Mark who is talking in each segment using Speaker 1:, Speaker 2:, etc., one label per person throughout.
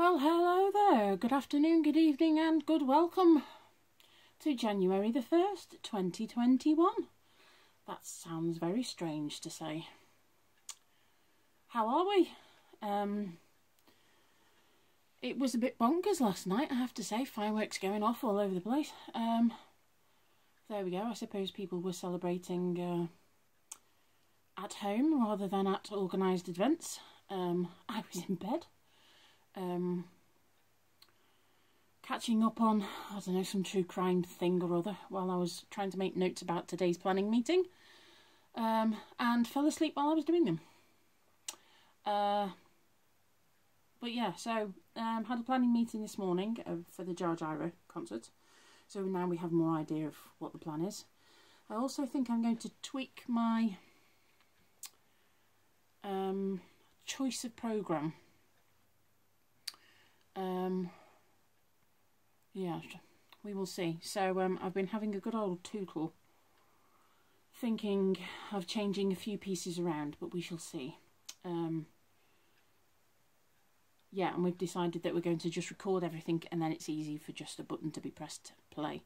Speaker 1: Well, hello there. Good afternoon, good evening, and good welcome to January the 1st, 2021. That sounds very strange to say. How are we? Um, it was a bit bonkers last night, I have to say. Fireworks going off all over the place. Um, there we go. I suppose people were celebrating uh, at home rather than at organised events. Um, I was in bed. Um, catching up on, I don't know, some true crime thing or other while I was trying to make notes about today's planning meeting. Um, and fell asleep while I was doing them. Uh, but yeah, so um, had a planning meeting this morning uh, for the Jar Gyro concert. So now we have more idea of what the plan is. I also think I'm going to tweak my um, choice of programme. Um, yeah, we will see. So um, I've been having a good old tootle thinking of changing a few pieces around, but we shall see. Um, yeah, and we've decided that we're going to just record everything and then it's easy for just a button to be pressed to play.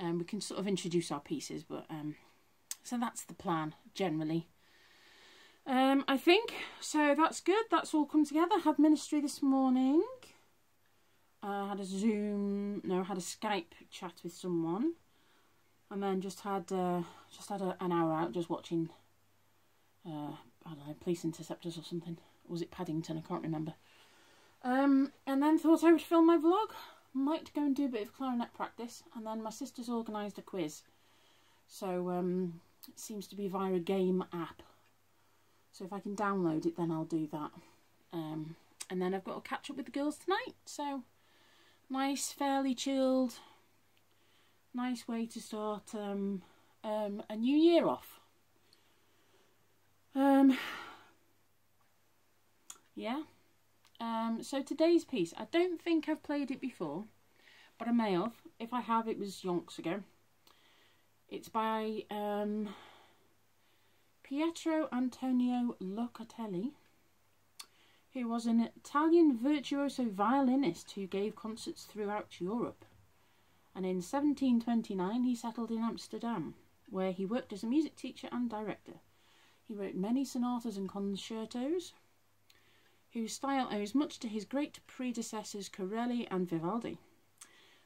Speaker 1: Um, we can sort of introduce our pieces, but um, so that's the plan generally. Um, I think so. That's good. That's all come together. Had ministry this morning. I uh, had a Zoom, no, had a Skype chat with someone, and then just had uh, just had a, an hour out just watching. Uh, I don't know, police interceptors or something. Or was it Paddington? I can't remember. Um, and then thought I would film my vlog. Might go and do a bit of clarinet practice. And then my sister's organised a quiz. So um, it seems to be via a game app. So if I can download it, then I'll do that. Um, and then I've got to catch up with the girls tonight. So nice, fairly chilled, nice way to start um, um, a new year off. Um, yeah. Um, so today's piece, I don't think I've played it before, but I may have. If I have, it was yonks ago. It's by um, Pietro Antonio Locatelli, who was an Italian virtuoso violinist who gave concerts throughout Europe. And in 1729 he settled in Amsterdam, where he worked as a music teacher and director. He wrote many sonatas and concertos, whose style owes much to his great predecessors Corelli and Vivaldi.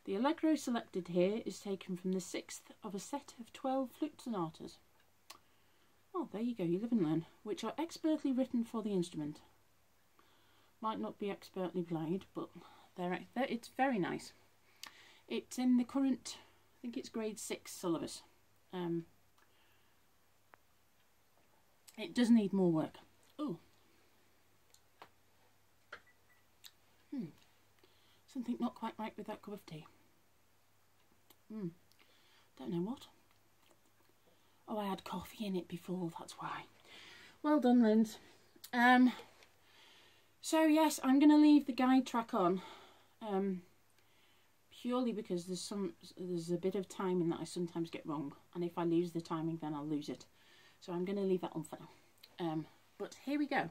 Speaker 1: The allegro selected here is taken from the sixth of a set of twelve flute sonatas. Oh, there you go, you live and learn, which are expertly written for the instrument. Might not be expertly played, but they're, it's very nice. It's in the current, I think it's grade 6 syllabus. Um, it does need more work. Oh. Hmm. Something not quite right with that cup of tea. Hmm. Don't know what. Oh, I had coffee in it before, that's why. Well done, Linz. Um, so yes, I'm going to leave the guide track on, um, purely because there's some there's a bit of timing that I sometimes get wrong, and if I lose the timing, then I'll lose it. So I'm going to leave that on for now. Um, but here we go.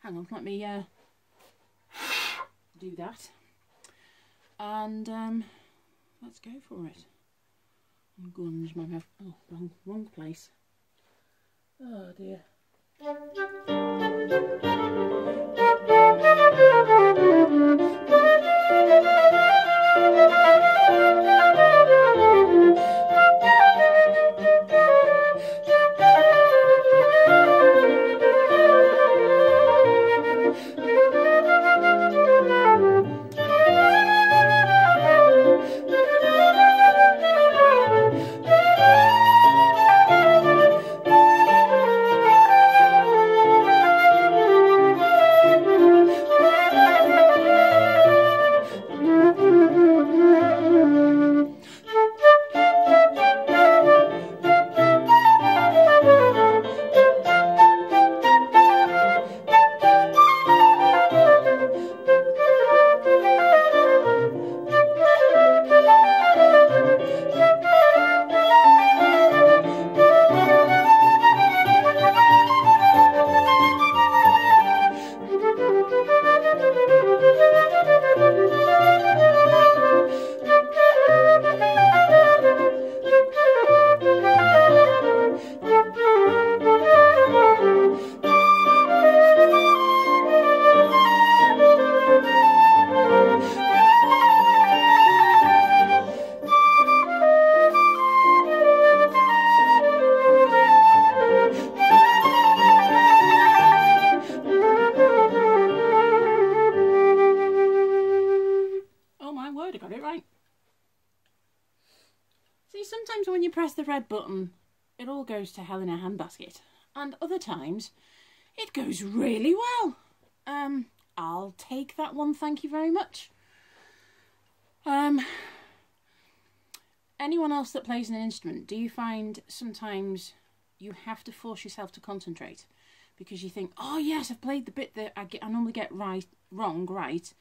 Speaker 1: Hang on, let me uh, do that, and um, let's go for it. I'm going to my mouth. Oh, wrong, wrong place. Oh dear. Thank you. would got it right. See, sometimes when you press the red button, it all goes to hell in a handbasket. And other times, it goes really well. Um, I'll take that one, thank you very much. Um, anyone else that plays an instrument, do you find sometimes you have to force yourself to concentrate? Because you think, oh yes, I've played the bit that I, get, I normally get right, wrong right,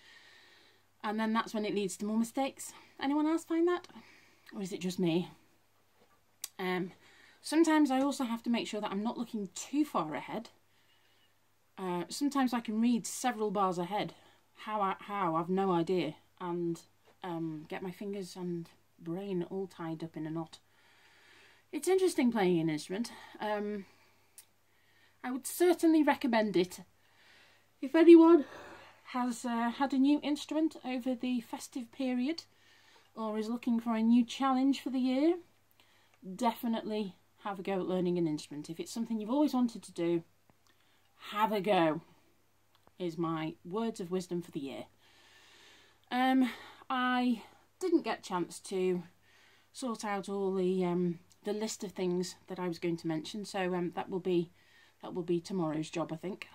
Speaker 1: and then that's when it leads to more mistakes. Anyone else find that, or is it just me? Um, sometimes I also have to make sure that I'm not looking too far ahead. Uh, sometimes I can read several bars ahead. How I, how I've no idea, and um, get my fingers and brain all tied up in a knot. It's interesting playing an instrument. Um, I would certainly recommend it. If anyone has uh, had a new instrument over the festive period or is looking for a new challenge for the year, definitely have a go at learning an instrument. If it's something you've always wanted to do, have a go, is my words of wisdom for the year. Um, I didn't get a chance to sort out all the um, the list of things that I was going to mention. So um, that will be that will be tomorrow's job, I think.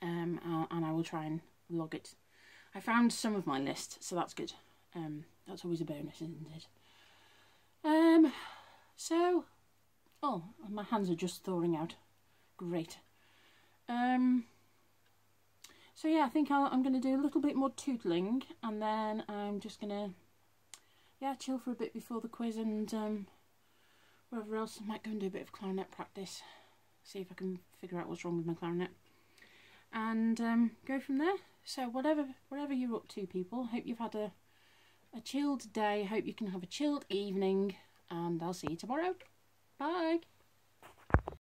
Speaker 1: Um, and I will try and log it. I found some of my list, so that's good. Um, that's always a bonus, isn't it? Um, so, oh, my hands are just thawing out. Great. Um, so yeah, I think i am going to do a little bit more tootling, and then I'm just going to, yeah, chill for a bit before the quiz and um, wherever else. I might go and do a bit of clarinet practice, see if I can figure out what's wrong with my clarinet, and um, go from there. So whatever whatever you're up to, people, hope you've had a a chilled day. Hope you can have a chilled evening, and I'll see you tomorrow. Bye.